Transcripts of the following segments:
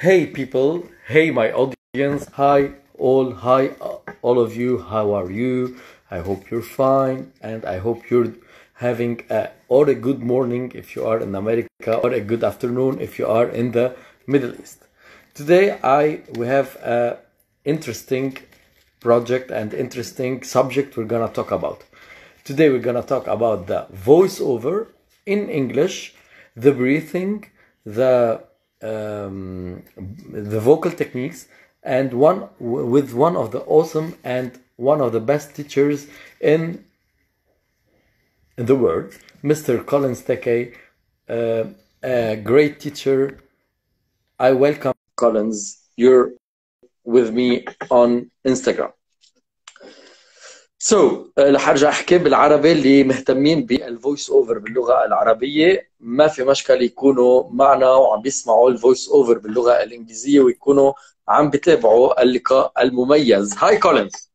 Hey people, hey my audience, hi all, hi all of you, how are you? I hope you're fine and I hope you're having a, or a good morning if you are in America or a good afternoon if you are in the Middle East. Today I we have a interesting project and interesting subject we're gonna talk about. Today we're gonna talk about the voiceover in English, the breathing, the um, the vocal techniques, and one with one of the awesome and one of the best teachers in the world, Mr. Collins Teke, uh, a great teacher. I welcome Collins. You're with me on Instagram. So رح ارجع أحكي بالعربي اللي مهتمين بالفويس اوفر باللغة العربية ما في مشكله يكونوا معنا وعم بيسمعوا الفويس اوفر باللغة الإنجليزية ويكونوا عم بيتابعوا اللقاء المميز هاي كولينز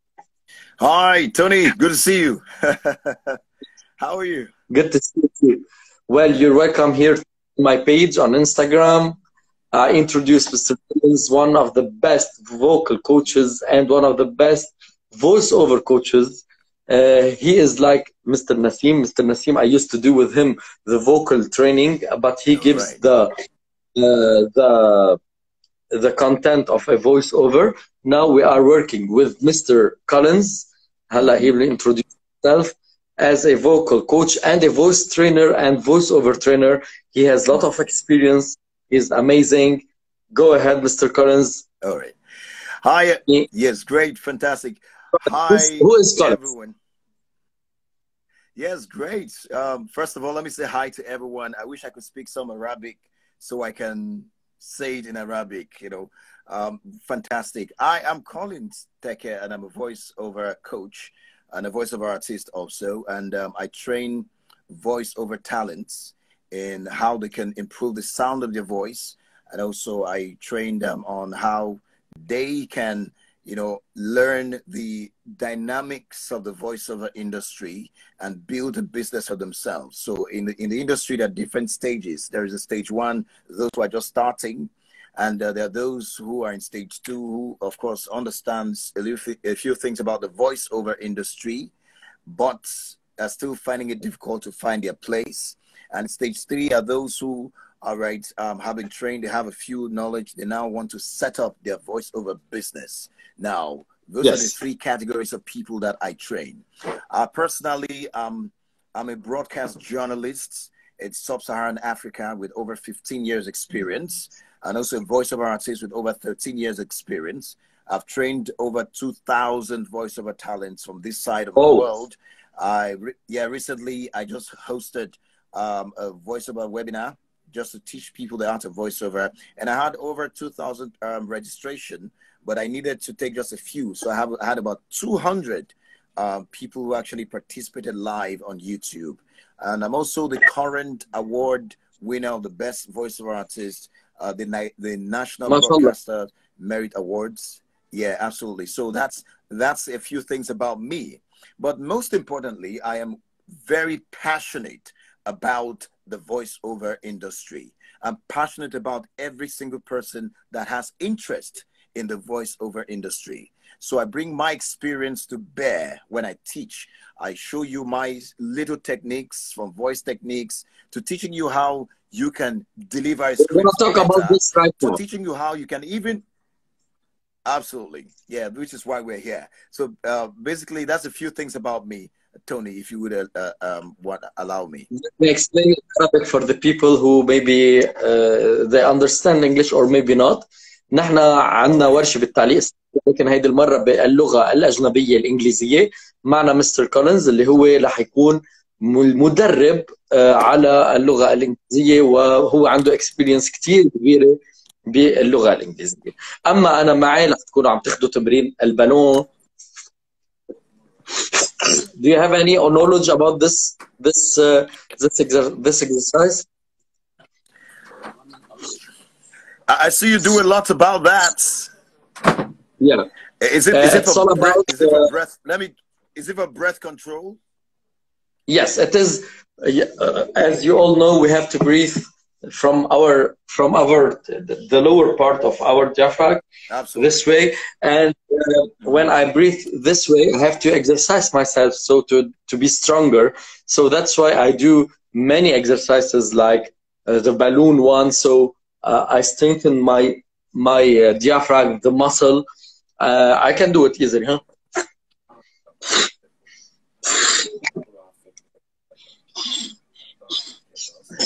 Hi, Tony. Good to see you. How are you? Good to see you. Well, you're welcome here to my page on Instagram. I introduce Mr. Collins, one of the best vocal coaches and one of the best voiceover coaches. Uh, he is like Mr. Nasim. Mr. Nasim, I used to do with him the vocal training, but he gives Right. the uh, the the content of a voiceover. Now we are working with Mr. Collins. Hala, he will introduce himself as a vocal coach and a voice trainer and voiceover trainer. He has a lot of experience. He's amazing. Go ahead, Mr. Collins. All right. Hi. Yes, great, fantastic. Hi, Who's- who is Collins? everyone. Yes, great. Um, first of all, let me say hi to everyone. I wish I could speak some Arabic so I can say it in Arabic. You know, um, fantastic. I am Collins Teke, and I'm a voiceover coach and a voiceover artist also. And um, I train voiceover talents in how they can improve the sound of their voice, and also I train them on how they can you know learn the dynamics of the voiceover industry and build a business for themselves. So in the in the industry there are different stages. There is a stage one those who are just starting and uh, there are those who are in stage two who of course understands a, little, a few things about the voiceover industry but are still finding it difficult to find their place and stage three are those who all right, um, have been trained, they have a few knowledge, they now want to set up their voiceover business. Now, those are the three categories of people that I train. Uh, personally, um, I'm a broadcast journalist in sub-Saharan Africa with over 15 years experience, and also a voiceover artist with over 13 years experience. I've trained over 2,000 voiceover talents from this side of Oh. the world. I re- yeah, recently I just hosted um, a voiceover webinar just to teach people the art of voiceover. And I had over 2,000 um, registration, but I needed to take just a few. So I, have, I had about 200 um, people who actually participated live on YouTube. And I'm also the current award winner of the best voiceover artist, uh, the, the National. Broadcaster Merit Awards. Yeah, absolutely. So that's that's a few things about me. But most importantly, I am very passionate about the voiceover industry. I'm passionate about every single person that has interest in the voiceover industry. So I bring my experience to bear when I teach. I show you my little techniques from voice techniques to teaching you how you can deliver a We're going to talk about this right to now. teaching you how you can even absolutely yeah which is why we're here so uh, basically that's a few things about me tony if you would uh, uh, um, want allow me. Let me explain in Arabic for the people who maybe uh, they understand English or maybe not. نحن عندنا ورشة بالتعليق. لكن هيدي المرة باللغة الأجنبية الإنجليزية معنا مستر كولينز اللي هو رح يكون المدرب آه، على اللغة الإنجليزية وهو عنده اكسبيرينس كتير كبيرة باللغة الإنجليزية. أما أنا معي رح تكونوا عم تاخذوا تمرين البالون. Do you have any knowledge about this this uh, this exer- this exercise? I, see you doing lots about that Yeah. is it Uh, it for breath about, is it for uh, breath let me is it for breath control? Yes, it is. Uh, as you all know, we have to breathe from our from our the lower part of our diaphragm Absolutely. this way. And uh, when i breathe this way i have to exercise myself so to to be stronger. So that's why i do many exercises like uh, the balloon one. So uh, i strengthen my my uh, diaphragm the muscle. Uh, i can do it easily huh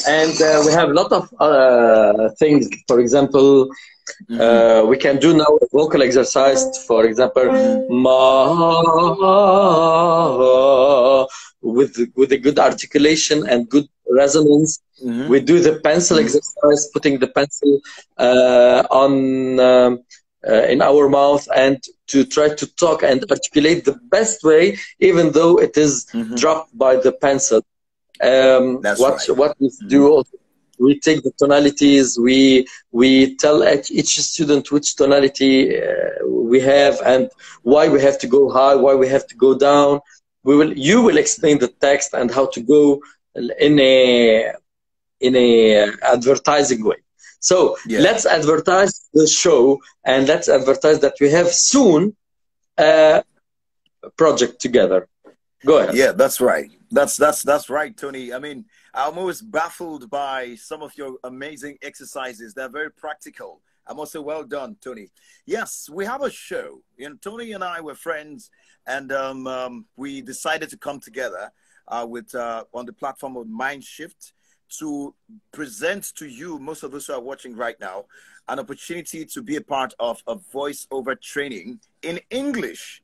and uh, we have a lot of uh, things. For example, mm-hmm. uh, we can do now vocal exercise. For example, ma with with a good articulation and good resonance. Mm-hmm. We do the pencil mm-hmm. exercise, putting the pencil uh, on. Um, uh, in our mouth and to try to talk and articulate the best way, even though it is mm-hmm. dropped by the pencil. Um, That's what right. what we mm-hmm. do, we take the tonalities. We we tell each student which tonality uh, we have and why we have to go high, why we have to go down. We will you will explain the text and how to go in a in a advertising way. So yeah. let's advertise the show and let's advertise that we have soon a project together. Go ahead. Yeah, that's right. That's that's that's right, Tony. I mean, I'm always baffled by some of your amazing exercises. They're very practical. I must say, well done, Tony. Yes, we have a show. You know, Tony and I were friends, and um, um, we decided to come together uh, with uh, on the platform of Mindshift to present to you, most of us who are watching right now, an opportunity to be a part of a voiceover training in English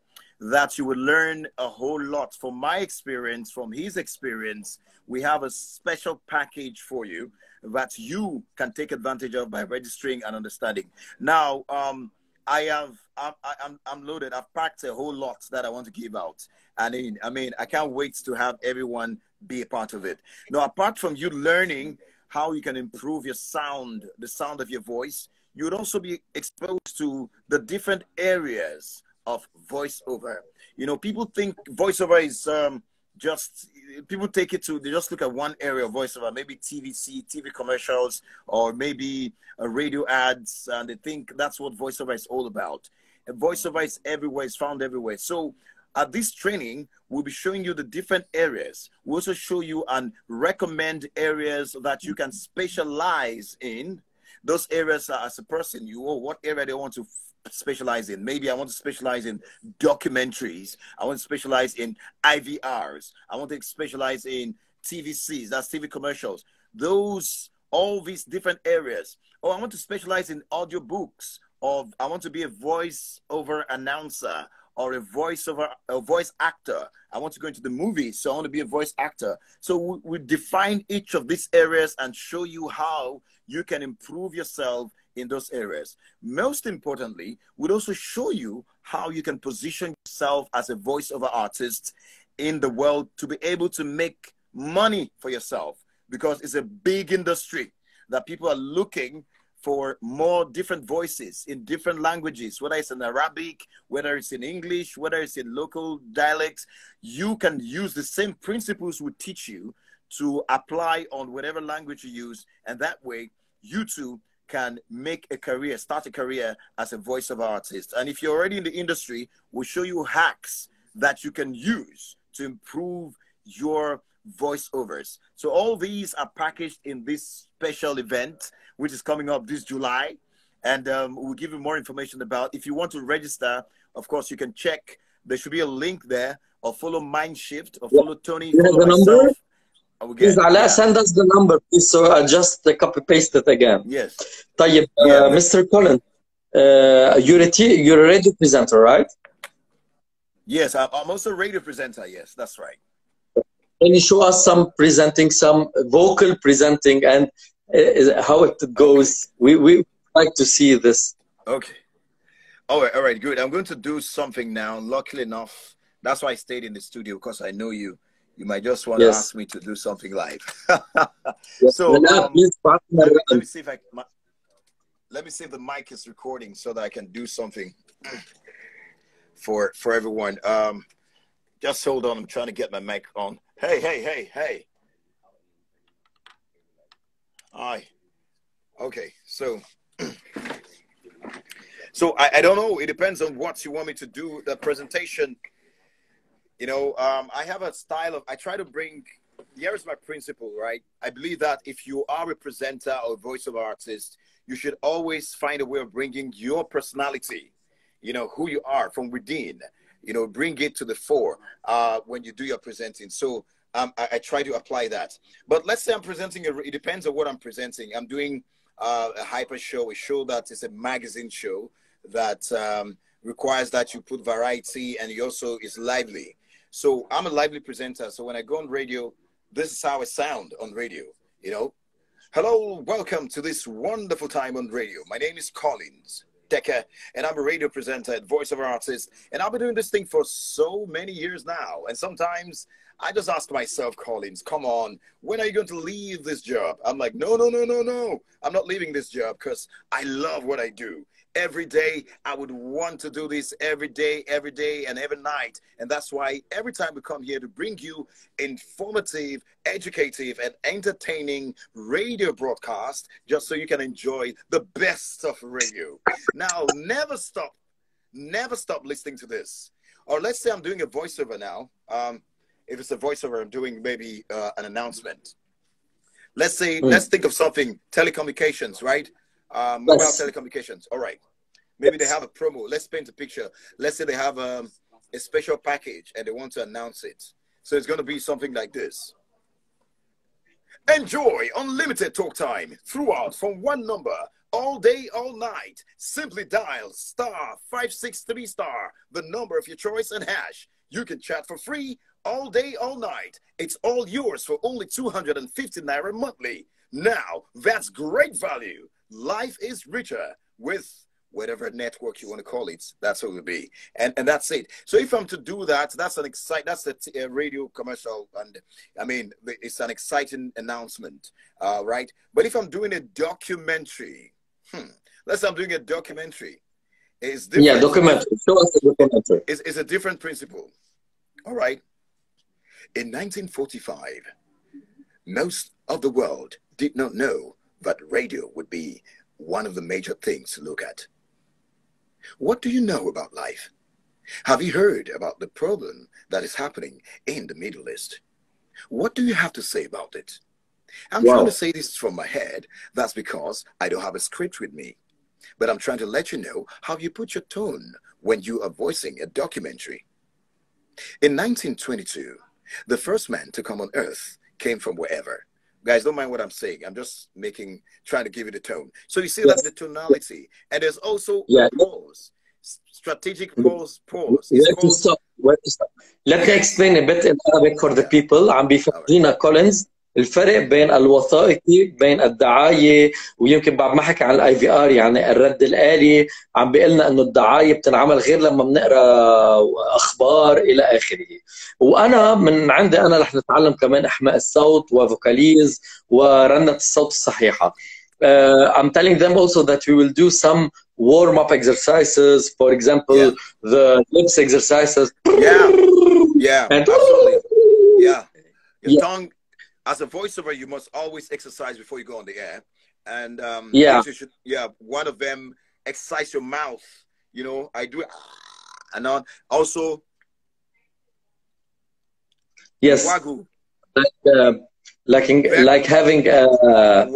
that you will learn a whole lot. From my experience, from his experience, we have a special package for you that you can take advantage of by registering and understanding. Now, um, I have, I'm, I'm, I'm loaded. I've packed a whole lot that I want to give out. I mean, I mean, I can't wait to have everyone be a part of it. Now, apart from you learning how you can improve your sound, the sound of your voice, you would also be exposed to the different areas of voiceover. You know, people think voiceover is um, just people take it to they just look at one area of voiceover, maybe TVC, TV commercials, or maybe a radio ads, and they think that's what voiceover is all about. And voiceover is everywhere, it's found everywhere. So at this training, we'll be showing you the different areas. We'll also show you and recommend areas that you can specialize in. Those areas as a person, you or what area they want to specialize in. Maybe I want to specialize in documentaries. I want to specialize in IVRs. I want to specialize in TVCs, that's TV commercials. Those, all these different areas. Oh, I want to specialize in audiobooks. Or I want to be a voice over announcer or a voice over a voice actor. I want to go into the movies, so I want to be a voice actor. So we, we define each of these areas and show you how you can improve yourself in those areas. Most importantly, we'll also show you how you can position yourself as a voiceover artist in the world to be able to make money for yourself because it's a big industry that people are looking for more different voices in different languages, whether it's in Arabic, whether it's in English, whether it's in local dialects. You can use the same principles we teach you to apply on whatever language you use. And that way, you too can make a career, start a career as a voiceover artist. And if you're already in the industry, we'll show you hacks that you can use to improve your voiceovers. So all these are packaged in this special event, which is coming up this July. And um, we'll give you more information about. If you want to register, of course, you can check. There should be a link there, or follow Mindshift, or follow Tony. Follow the myself number? Please Ala, yeah. send us the number, please, so I just copy paste it again. Yes. طيب, yeah, uh, Mr. Colin, uh, you're, a t- you're a radio presenter, right? Yes, I'm also a radio presenter. Yes, that's right. Can you show us some presenting, some vocal presenting, and uh, how it goes? Okay. We we like to see this. Okay. All right, all right, good. I'm going to do something now. Luckily enough, that's why I stayed in the studio because I know you you might just want yes. to ask me to do something live. so um, let, let, me see if I my, let me see if the mic is recording so that I can do something for for everyone. Um, Just hold on. I'm trying to get my mic on. Hey, hey, hey, hey. Hi. Okay, so so I, I don't know. It depends on what you want me to do. The presentation, you know, um, I have a style of. I try to bring. Here is my principle, right? I believe that if you are a presenter or voiceover artist, you should always find a way of bringing your personality, you know, who you are from within, you know, bring it to the fore uh, when you do your presenting. So um, I, I, try to apply that. But let's say I'm presenting, a, it depends on what I'm presenting. I'm doing uh, a hyper show, a show that is a magazine show that um, requires that you put variety and also is lively. So I'm a lively presenter. So when I go on radio, this is how I sound on radio, you know, Hello, welcome to this wonderful time on radio. My name is Collins Teke, and I'm a radio presenter at Voice of Artists. And I've been doing this thing for so many years now. And sometimes I just ask myself, Collins, come on, when are you going to leave this job? I'm like, no, no, no, no, no. I'm not leaving this job because I love what I do every day. I would want to do this every day, every day, and every night. And that's why every time we come here to bring you informative, educative, and entertaining radio broadcast, just so you can enjoy the best of radio. Now, never stop, never stop listening to this. Or let's say I'm doing a voiceover now. Um, if it's a voiceover, I'm doing maybe uh, an announcement. Let's say, mm. let's think of something telecommunications, right? Uh, mobile yes. telecommunications. All right. Maybe they have a promo. Let's paint a picture. Let's say they have um, a special package and they want to announce it. So it's going to be something like this. Enjoy unlimited talk time throughout from one number all day, all night. Simply dial star 563 star, the number of your choice and hash. You can chat for free all day, all night. It's all yours for only 250 naira monthly. Now, that's great value life is richer with whatever network you want to call it. That's what it will be, and and that's it. So if I'm to do that, that's an excite. That's a, radio commercial, and I mean it's an exciting announcement, uh, right? But if I'm doing a documentary, hmm, let's say I'm doing a documentary, is different. Yeah, documentary. Show us a documentary. It's, it's a different principle. All right. In 1945, most of the world did not know that radio would be one of the major things to look at. What do you know about life? Have you heard about the problem that is happening in the Middle East? What do you have to say about it? I'm wow. trying to say this from my head. That's because I don't have a script with me. But I'm trying to let you know how you put your tone when you are voicing a documentary. In 1922, the first man to come on Earth came from wherever guys don't mind what i'm saying. I'm just making trying to give you the tone. So you see yes. that the tonality. And there's also yeah. pause strategic pause pause. To stop. let me explain a bit in arabic for the people. I'm Befadina collins. الفرق بين الوثائقي بين الدعاية ويمكن بعد ما حكى عن الاي في ار يعني الرد الآلي عم بيقول لنا إنه الدعاية بتنعمل غير لما بنقرأ أخبار إلى آخره وأنا من عندي أنا رح نتعلم كمان أحماء الصوت وفوكاليز ورنه الصوت الصحيحة Uh, I'm telling them also that we will do some warm up exercises. For example, yeah. the lips exercises. Yeah, yeah, and absolutely. Yeah, your yeah. tongue as a voiceover, you must always exercise before you go on the air. And um, yeah, should, yeah, one of them exercise your mouth. You know, I do and on also. Yes. Wagyu. Like, uh, like, in, like having uh,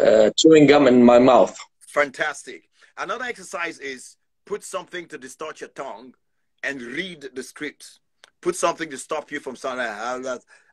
uh, chewing gum in my mouth. Fantastic. Another exercise is put something to distort your tongue and read the script. Put something to stop you from sounding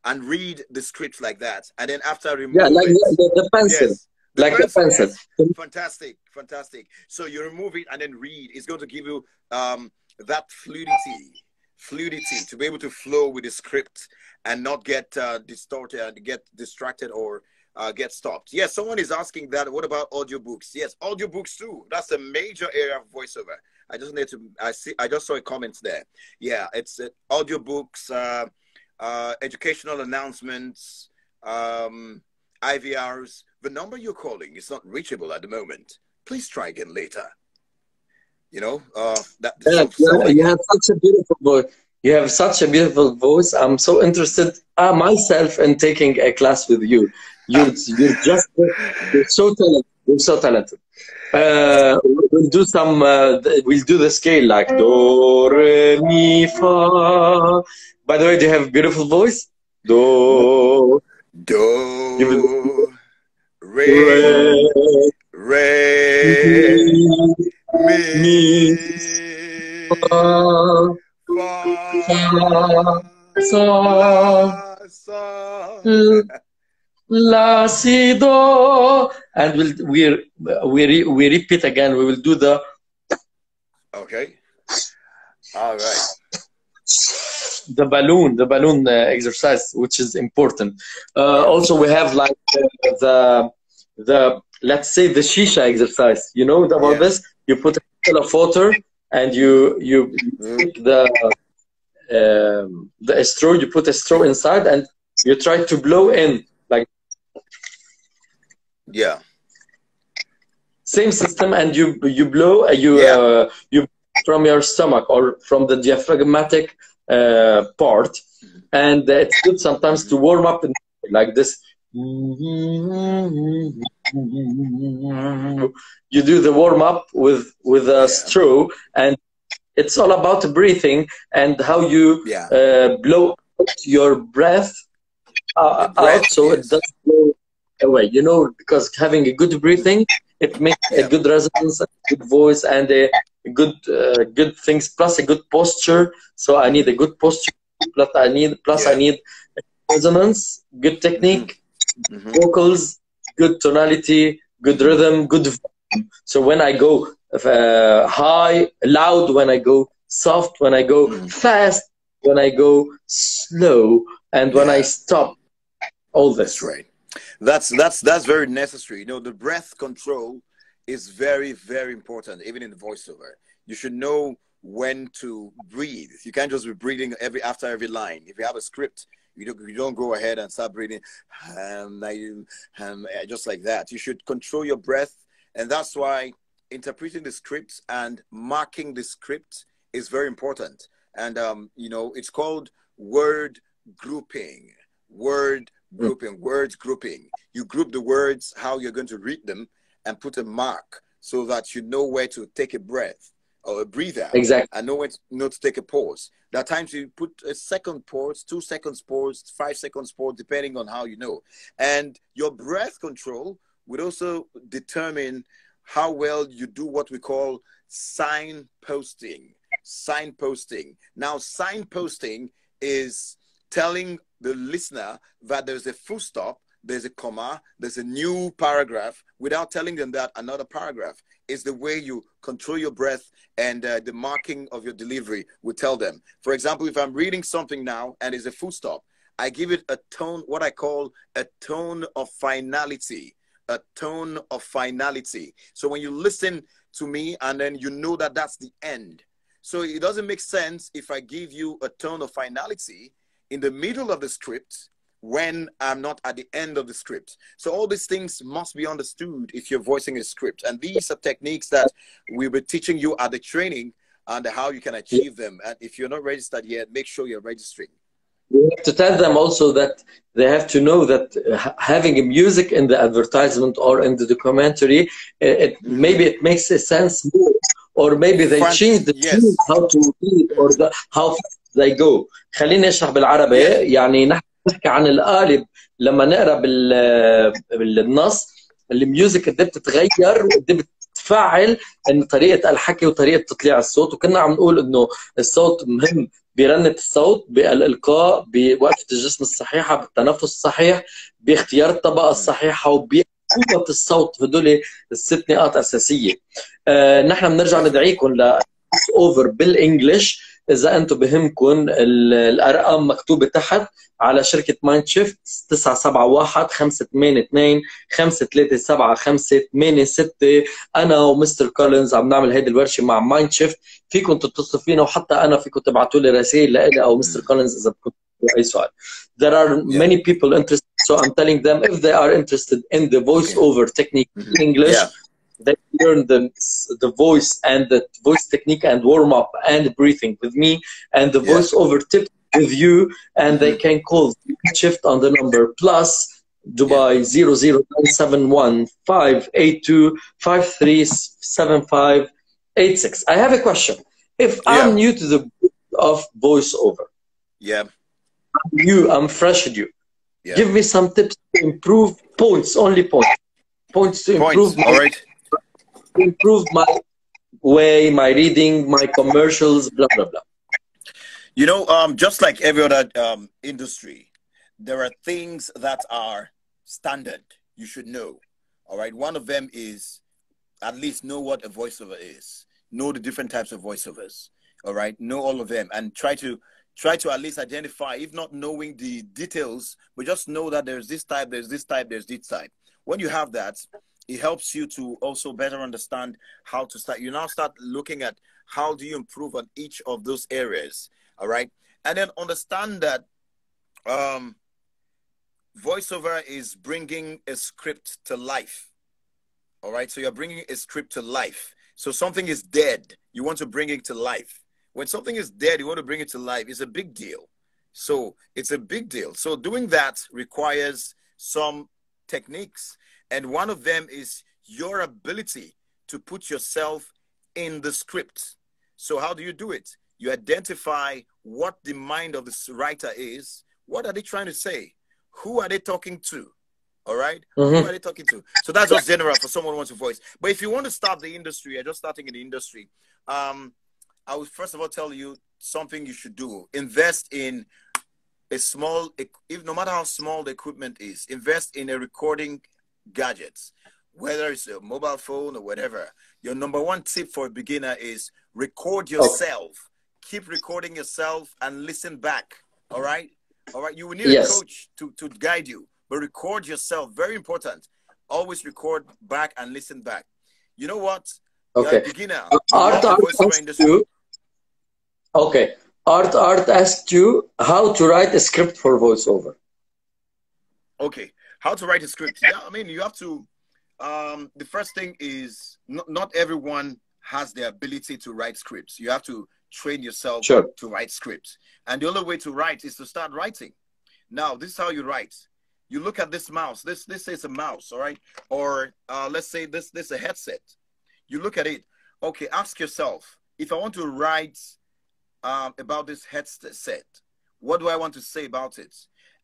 and read the script like that. And then after remove yeah, like it, the, the, pencil. Yes, the like pencil, the pencil. Yes. Fantastic, fantastic. So you remove it and then read. It's going to give you um, that fluidity, fluidity to be able to flow with the script and not get uh, distorted and get distracted or uh, get stopped. Yes, someone is asking that. What about audiobooks? Yes, audiobooks too. That's a major area of voiceover. I just need to. I see. I just saw a comment there. Yeah, it's uh, audiobooks. Uh, uh, educational announcements, um, IVRs. The number you're calling is not reachable at the moment. Please try again later. You know, uh, that. Yeah, yeah, you have such a beautiful voice. you have such a beautiful voice. I'm so interested uh, myself in taking a class with you. You're, you're just you're so talented. You're so talented. Uh, we'll do some. Uh, we'll do the scale like do re mi fa. By the way, do you have a beautiful voice? Do Do, re, re, mi, fa fa, sa sa. La si do, and we'll we we we repeat again. We will do the Okay. All right. the balloon the balloon uh, exercise, which is important. Uh, also, we have like the the let's say the shisha exercise. You know about Yeah. this? You put a bottle of water and you you take the um, the straw. You put a straw inside and you try to blow in Yeah. same system and you you blow uh, you Yeah. uh, you from your stomach or from the diaphragmatic uh, part and it's good sometimes to warm up like this you do the warm up with with a Yeah. straw and it's all about breathing and how you Yeah. uh, blow your breath, uh, breath, out so yes. it doesn't go away. You know, because having a good breathing, it makes a good resonance, a good voice, and a good uh, good things. Plus a good posture. So I need a good posture. Plus I need plus I need resonance, good technique, Mhm. vocals, good tonality, good rhythm, good. volume. So when I go uh, high, loud, when I go soft, when I go Mhm. fast, when I go slow, and when I stop, all this. That's right. That's that's that's very necessary. You know, the breath control is very very important, even in the voiceover. You should know when to breathe. You can't just be breathing every after every line. If you have a script, you don't you don't go ahead and start breathing um, um, just like that. You should control your breath, and that's why interpreting the script and marking the script is very important. And um, you know, it's called word grouping. Word grouping, words grouping. You group the words, how you're going to read them, and put a mark so that you know where to take a breath or a breather Exactly. and know when to, know to take a pause. There are times you put a second pause, two seconds pause, five seconds pause, depending on how you know. And your breath control would also determine how well you do what we call signposting. Signposting. Now, signposting is telling the listener that there's a full stop, there's a comma, there's a new paragraph without telling them that another paragraph is the way you control your breath and uh, the marking of your delivery will tell them. For example, if I'm reading something now and it's a full stop, I give it a tone, what I call a tone of finality. A tone of finality. So when you listen to me and then you know that that's the end. So it doesn't make sense if I give you a tone of finality in the middle of the script when I'm not at the end of the script. So all these things must be understood if you're voicing a script. And these are techniques that we were teaching you at the training and how you can achieve them. And if you're not registered yet, make sure you're registering. We have to tell them also that they have to know that uh, having a music in the advertisement or in the documentary, uh, it, maybe it makes a sense more, or maybe they change the yes. tune, how to read or the, how they go. خليني اشرح بالعربي. يعني نحن نحكي عن القالب لما نقرأ بال بالنص الميوزك قد إيه بتتغير وقد إيه بتفعل إن طريقة الحكي وطريقة تطليع الصوت. وكنا عم نقول إنه الصوت مهم برنة الصوت بالإلقاء بوقفة الجسم الصحيحة بالتنفس الصحيح باختيار الطبقة الصحيحة وبقوة الصوت. هدول الست نقاط أساسية. آه نحن بنرجع ندعيكم ل اوفر بالإنجلش. إذا أنتم بهمكم ال- الأرقام مكتوبة تحت على شركة مايند شيفت 971 582 537 586 أنا ومستر كولينز عم نعمل هيدي الورشة مع مايند شيفت فيكم تتصلوا فينا وحتى أنا فيكم تبعتوا لي رسائل لإلي أو مستر كولينز إذا بدكم أي سؤال. There are many people interested so I'm telling them if they are interested in the voice over technique in English Yeah. They learn the the voice and the voice technique and warm up and breathing with me and the Yeah. voiceover tip with you, and they mm-hmm. can call shift on the number plus Dubai zero zero nine seven one five eight two five three seven five eight six. I have a question. If I'm new to the of voiceover, Yeah. you, I'm fresh at you. Yeah. Give me some tips to improve points, only points. Points to improve Points. my, All right. Improve my way, my reading, my commercials, blah blah blah. You know, um, just like every other um, industry, there are things that are standard. You should know. All right. One of them is at least know what a voiceover is. Know the different types of voiceovers. All right. Know all of them and try to try to at least identify, if not knowing the details, but just know that there's this type, there's this type, there's this type. When you have that, it helps you to also better understand how to start. You now start looking at how do you improve on each of those areas. All right. And then understand that um, voiceover is bringing a script to life. All right. So you're bringing a script to life. So something is dead. You want to bring it to life. When something is dead, you want to bring it to life. It's a big deal. So it's a big deal. So doing that requires some techniques. And one of them is your ability to put yourself in the script. So how do you do it? You identify what the mind of this writer is. What are they trying to say? Who are they talking to? All right? Mhm. Who are they talking to? So that's just general for someone who wants to voice. But if you want to start the industry, you're just starting in the industry. Um, I would first of all tell you something you should do. Invest in a small, if no matter how small the equipment is, invest in a recording gadgets, whether it's a mobile phone or whatever. Your number one tip for a beginner is record yourself. Keep recording yourself and listen back. All right. All right. You will need Yes. a coach to, to guide you, but record yourself. Very important. Always record back and listen back. You know what? Okay. beginner. Art, You're Art asked you. Okay. Art, Art asked you how to write a script for voiceover. Okay, how to write a script? Yeah, I mean, you have to. Um, the first thing is not, not everyone has the ability to write scripts. You have to train yourself Sure. to write scripts, and the only way to write is to start writing. Now, this is how you write. You look at this mouse. This this is a mouse, all right? Or uh, let's say this this is a headset. You look at it. Okay, ask yourself if I want to write um, about this headset, what do I want to say about it?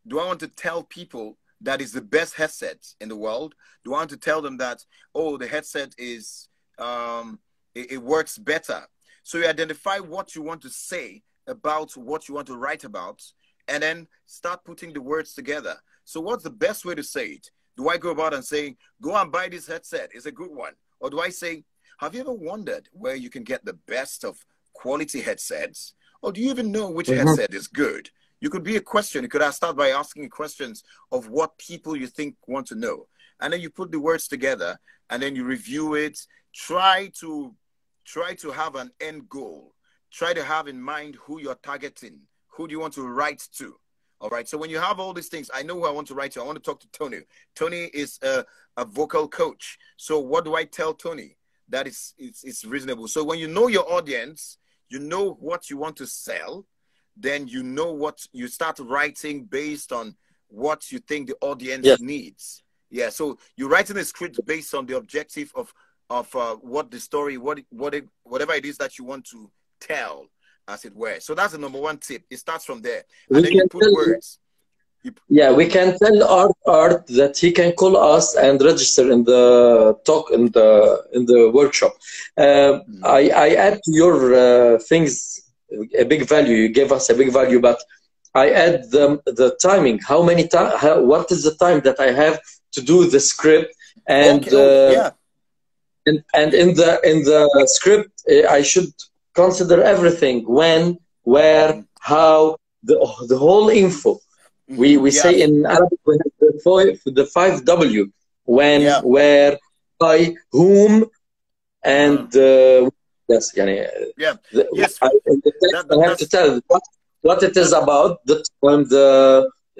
Do I want to tell people that is the best headset in the world? Do I want to tell them that oh the headset is um, it, it works better? So you identify what you want to say about what you want to write about, and then start putting the words together. So what's the best way to say it? Do I go about and say go and buy this headset? It's a good one, or do I say have you ever wondered where you can get the best of quality headsets? Or do you even know which Mhm. headset is good? You could be a question. You could start by asking questions of what people you think want to know. And then you put the words together and then you review it. Try to try to have an end goal. Try to have in mind who you're targeting. Who do you want to write to? All right. So when you have all these things, I know who I want to write to. I want to talk to Tony. Tony is a, a vocal coach. So what do I tell Tony? That is it's, it's reasonable. So when you know your audience, you know what you want to sell, then you know what you start writing based on what you think the audience Yes. needs. Yeah. So you're writing a script based on the objective of of uh, what the story, what what it, whatever it is that you want to tell, as it were. So that's the number one tip. It starts from there, We then you can put tell- words. Yeah, we can tell Art Art that he can call us and register in the talk in the in the workshop. Uh, I I add to your uh, things a big value. You gave us a big value, but I add the the timing. How many time? How, what is the time that I have to do the script? And okay. oh, uh, yeah. and and in the in the script uh, I should consider everything: when, where, how, the the whole info. We we Yeah. say in Arabic we have the five the five W when Yeah. where by whom and uh, yes yani, Yeah. the, Yes. I, in the text That- I have to tell what, what it is about the and the,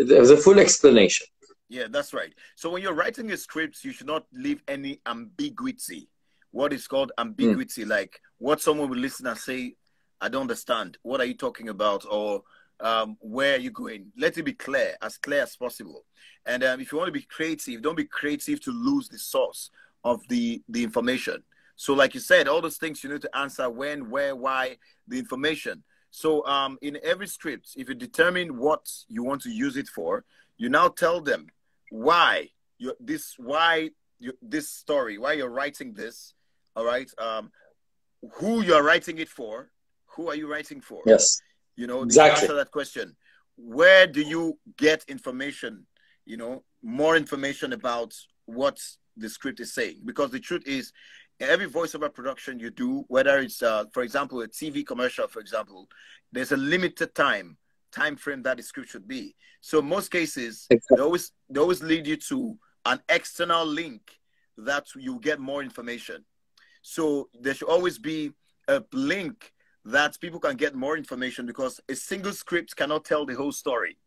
the the full explanation. Yeah, that's right. So when you're writing a script, you should not leave any ambiguity. what is called ambiguity, mm. like what someone will listen and say, I don't understand. What are you talking about? Or um, where are you going? Let it be clear, as clear as possible. And um, if you want to be creative, don't be creative to lose the source of the, the information. So, like you said, all those things you need to answer when, where, why, the information. So, um, in every script, if you determine what you want to use it for, you now tell them why you this why you, this story, why you're writing this, all right? Um who you're writing it for who are you writing for? Yes. You know exactly. answer that question. Where do you get information you know more information about what the script is saying? Because the truth is every voiceover production you do whether it's uh, for example a tv commercial for example there's a limited time time frame that the script should be so most cases exactly. they always they always lead you to an external link that you get more information so there should always be a link that people can get more information because a single script cannot tell the whole story.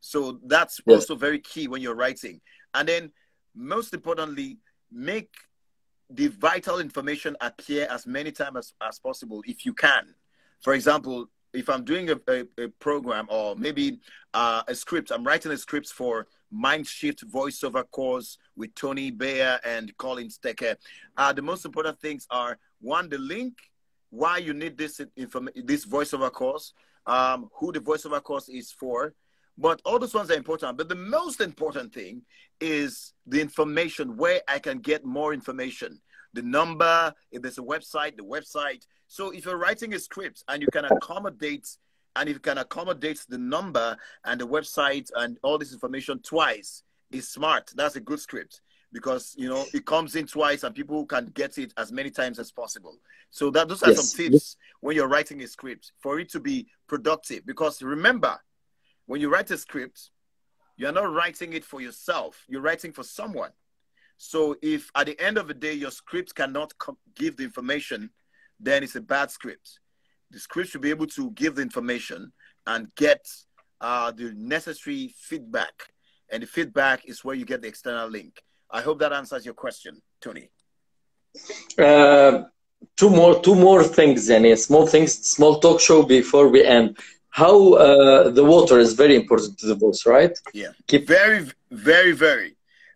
So that's yes. also very key when you're writing. And then, most importantly, make the vital information appear as many times as, as possible if you can. For example, if I'm doing a, a, a program or maybe uh, a script, I'm writing a script for Mindshift voiceover course with Tony Bayeh and Collins Teke. Uh, the most important things are one, the link, why you need this inform- this voiceover course, um, who the voiceover course is for. But all those ones are important. But the most important thing is the information where I can get more information. The number, if there's a website, the website. So if you're writing a script and you can accommodate and if you can accommodate the number and the website and all this information twice, is smart. That's a good script because you know it comes in twice and people can get it as many times as possible. So that those are yes. some tips when you're writing a script for it to be productive. Because remember, when you write a script, you're not writing it for yourself. You're writing for someone. So if at the end of the day your script cannot give the information, then it's a bad script the script should be able to give the information and get uh, the necessary feedback. And the feedback is where you get the external link. I hope that answers your question, Tony. Uh, two more, two more things, Any Small things, small talk show before we end. How uh, the water is very important to the voice, right? Yeah. Keep very, very, very.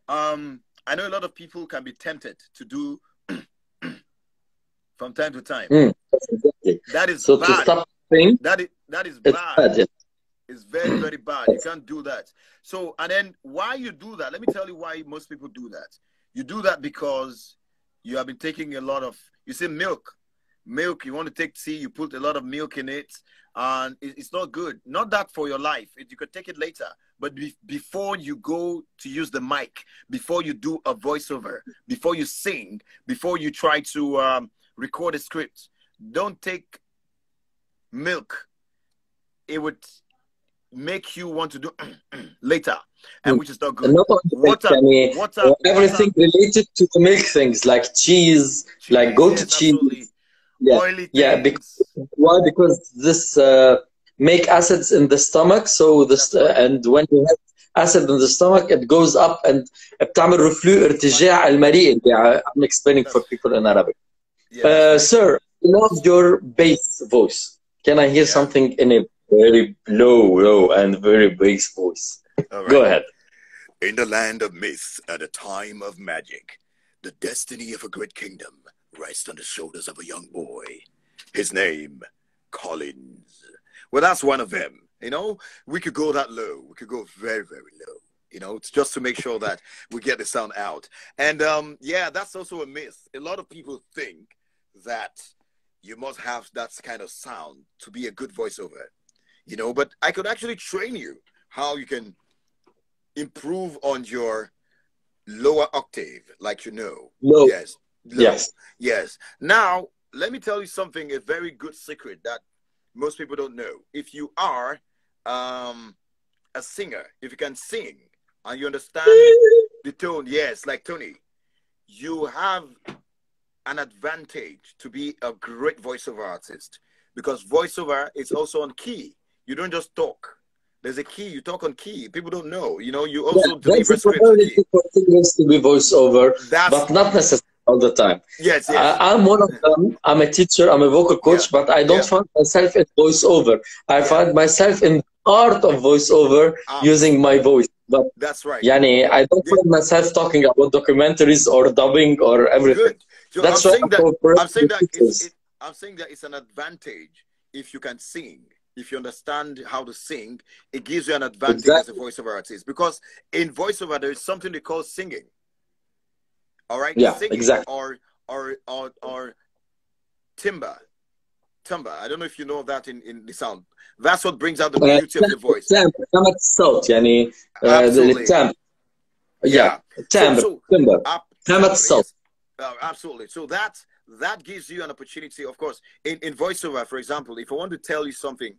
Um, I know a lot of people can be tempted to do from time to time. Mm, exactly. That is so bad. to stop thing, that is that is bad. bad yeah. It's very very bad. You can't do that. So and then why you do that? Let me tell you why most people do that. You do that because you have been taking a lot of. You see milk, milk. You want to take tea. You put a lot of milk in it, and it's not good. Not that for your life. You could take it later. But be- before you go to use the mic, before you do a voiceover, before you sing, before you try to um, record a script. Don't take milk. It would make you want to do later, and mm. which is not good. Not water, water, everything water. related to milk things like cheese, cheese like goat yes, cheese. Absolutely Yeah, Oily yeah. Because why? Because this uh, make acids in the stomach. So this uh, and when you have acid in the stomach, it goes up and بتعمل reflux ارتجاع المريء. I'm explaining for people in Arabic. Uh, sir, love your bass voice. Can I hear yeah. something in a very low, low, and very bass voice? Right. Go ahead. In the land of myth, at a time of magic, the destiny of a great kingdom rests on the shoulders of a young boy. His name, Collins. Well, that's one of them. You know, we could go that low. We could go very, very low you know, it's just to make sure that we get the sound out. And um, yeah, that's also a myth. A lot of people think that you must have that kind of sound to be a good voiceover, you know. But I could actually train you how you can improve on your lower octave, like you know. Low. Yes. Yes. Yes. Now, let me tell you something, a very good secret that most people don't know. If you are um, a singer, if you can sing and you understand the tone, yes, like Tony, you have an advantage to be a great voiceover artist because voiceover is also on key. You don't just talk. There's a key. You talk on key. People don't know. You know, you also yeah, deliver scripts. That's for singers to be voiceover, but not necessarily all the time. Yes, yes. I, I'm one of them. I'm a teacher. I'm a vocal coach, Yeah. but I don't Yeah. find myself in voiceover. I find myself in art of voiceover Ah. using my voice. But That's right. yani, I don't find myself talking about documentaries or dubbing or everything. So That's I'm saying that I'm saying that it's, it, I'm saying that it's an advantage if you can sing. If you understand how to sing, it gives you an advantage as a voiceover artist. Because in voiceover, there is something they call singing. All right. Yeah, Singing exactly. Or or or or timbre, timbre. I don't know if you know that in in the sound. That's what brings out the beauty uh, of the voice. Temp, Yeah, so. Absolutely. Uh, absolutely. So that that gives you an opportunity. Of course, in in voiceover, for example, if I want to tell you something,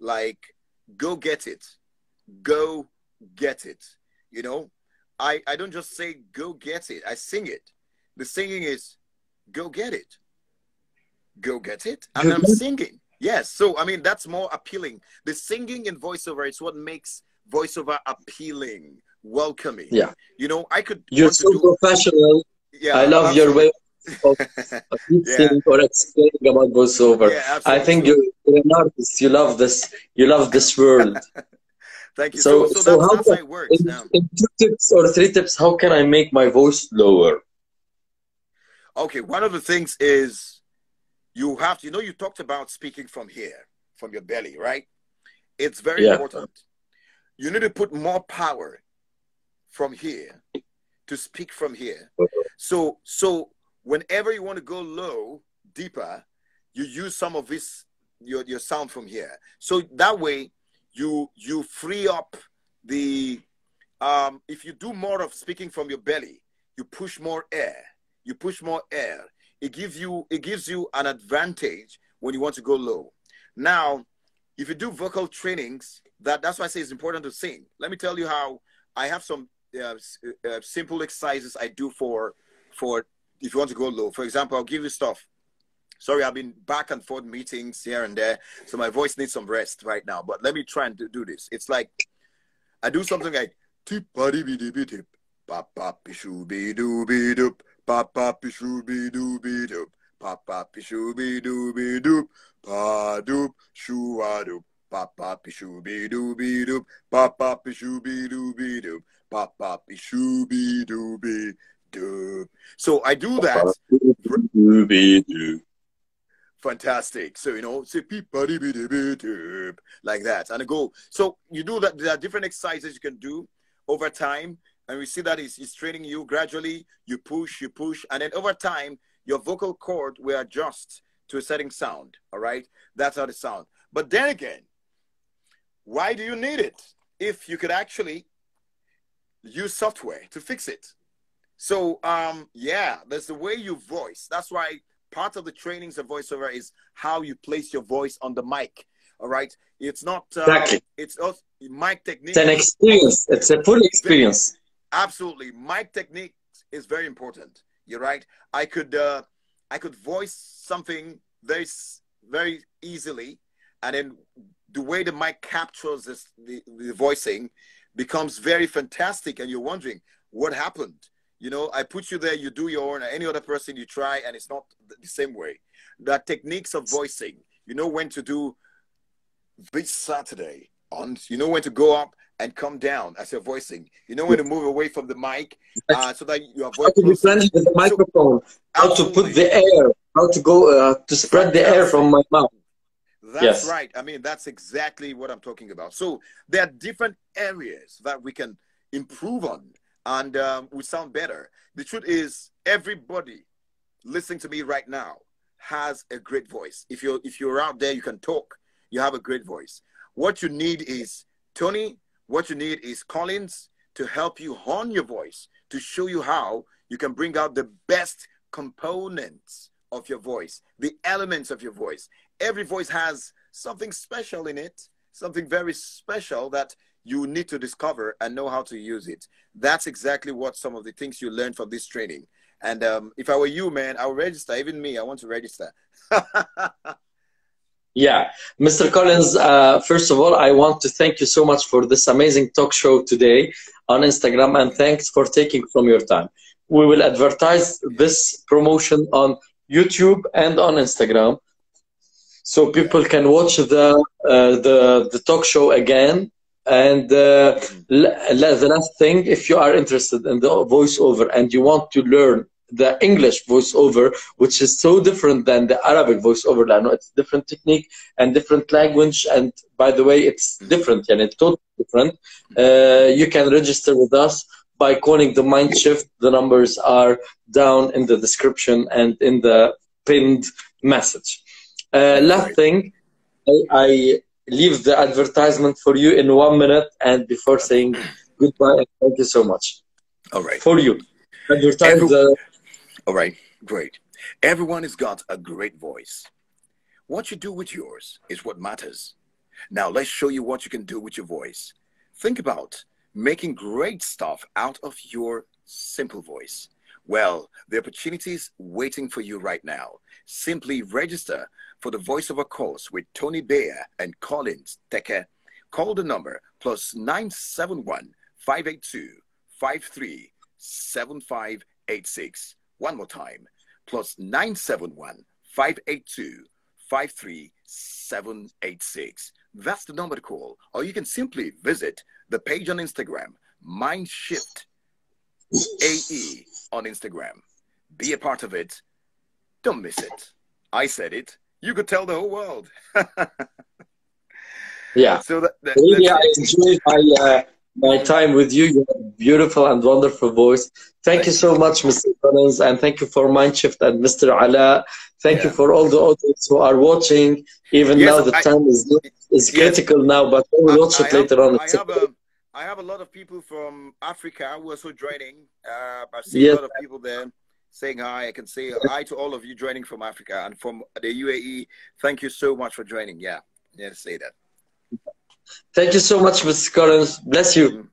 like go get it, go get it. You know, I I don't just say "Go get it." I sing it. The singing is "Go get it," "Go get it," and I'm singing. Yes. So I mean, that's more appealing. The singing in voiceover is what makes voiceover appealing, welcoming. Yeah. You know, I could you're so do. professional Yeah, I love your way of absolutely. of or explaining about voiceover Yeah, I think you're, you're an artist you love this you love this world Thank you. So- So, so, so that's, how can- it works. in, Now. in two tips or three tips how can I make my voice lower Okay, one of the things is you have to, you know, you talked about speaking from here, from your belly, right? It's very Yeah. important. You need to put more power from here to speak from here. So, so whenever you want to go low, deeper, you use some of this your your sound from here. So that way, you you free up the. Um, if you do more of speaking from your belly, you push more air. You push more air. It gives you it gives you an advantage when you want to go low. Now, if you do vocal trainings, that that's why I say it's important to sing. Let me tell you how I have some uh, uh, simple exercises I do for for if you want to go low. For example, I'll give you stuff. Sorry, I've been back and forth meetings here and there, so my voice needs some rest right now. But let me try and do, this. It's like I do something like tip body be dip tip pop pop shooby dooby doop pop pop shooby dooby doop pop pop shooby dooby doop pa doop shoo doop pop pop shooby dooby doop pop pop shooby dooby doop pop pop shooby dooby doop. So I do that. Fantastic. So you know, say peep buddy like that, and go. So you do that. There are different exercises you can do over time, and we see that it's, it's training you gradually. You push, you push, and then over time, your vocal cord will adjust to a certain sound. All right, that's how the sound. But then again, why do you need it if you could actually use software to fix it? So um, yeah, there's the way you voice. That's why part of the trainings of voiceover is how you place your voice on the mic. All right, it's not uh, Exactly. It's also mic technique. it's an experience it's a full experience Absolutely, mic technique is very important. You're right. I could uh, I could voice something very very easily, and then the way the mic captures this the, the voicing becomes very fantastic, and you're wondering what happened. You know, I put you there, you do your own, any other person you try, and it's not the same way. The techniques of voicing, you know when to do this Saturday on, you know when to go up and come down as you're voicing. You know when to move away from the mic uh, so that you how avoid to be friendly with the microphone how to put the air how to go uh, to spread the air from my mouth That's Yes. right. I mean, that's exactly what I'm talking about. So there are different areas that we can improve on and um, we sound better. The truth is, everybody listening to me right now has a great voice. If you're if you're out there, you can talk. You have a great voice. What you need is Tony. What you need is Collins to help you hone your voice to show you how you can bring out the best components of your voice, the elements of your voice. Every voice has something special in it, something very special that you need to discover and know how to use it. That's exactly what some of the things you learn from this training. And um, if I were you, man, I would register. Even me, I want to register. Yeah, Mr. Collins, uh, first of all, I want to thank you so much for this amazing talk show today on Instagram and thanks for taking from your time. we will advertise this promotion on YouTube and on Instagram, so people can watch the uh, the the talk show again. And uh, the last thing, if you are interested in the voiceover and you want to learn the English voiceover, which is so different than the Arabic voiceover. I know it's different technique and different language, and by the way, it's different and it's totally different. Uh, you can register with us by calling the Mindshift. The numbers are down in the description and in the pinned message. Uh, last thing, I, I, leave the advertisement for you in one minute and before saying goodbye thank you so much. All right. For you. Advertise Every, the. All right, great. Everyone has got a great voice. What you do with yours is what matters. Now let's show you what you can do with your voice. Think about making great stuff out of your simple voice. Well, the opportunities waiting for you right now. Simply register for the voiceover course with Tony Bayeh and Collins Teke. Call the number plus 971 582 537586. One more time, plus 971 582 53786. That's the number to call. Or you can simply visit the page on Instagram, Mindshift AE on Instagram. Be a part of it. Don't miss it. I said it. You could tell the whole world. yeah. So that, that really, I enjoyed my uh, my time with you. You have a beautiful and wonderful voice. Thank, thank you so much, Mr. Collins, and thank you for Mindshift and Mr. Ala. Thank yeah. you for all the audience who are watching. Even yes, now, the I, time is is yes, critical now, but we will watch it I later have, on. I have, a, I have a lot of people from Africa who are also joining. Uh, I see yes. a lot of people there saying hi. I can say hi to all of you joining from Africa and from the UAE. Thank you so much for joining. Yeah, yeah, say that. Thank you so much, Mr. Collins. Bless you. Mm-hmm.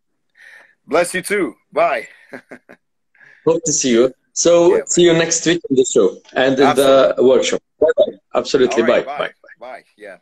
Bless you too. Bye. Hope to see you. So yeah, see you next week in the show and in Absolutely. the workshop. Bye bye. Absolutely. Right, bye. bye. Bye. Bye. Yeah.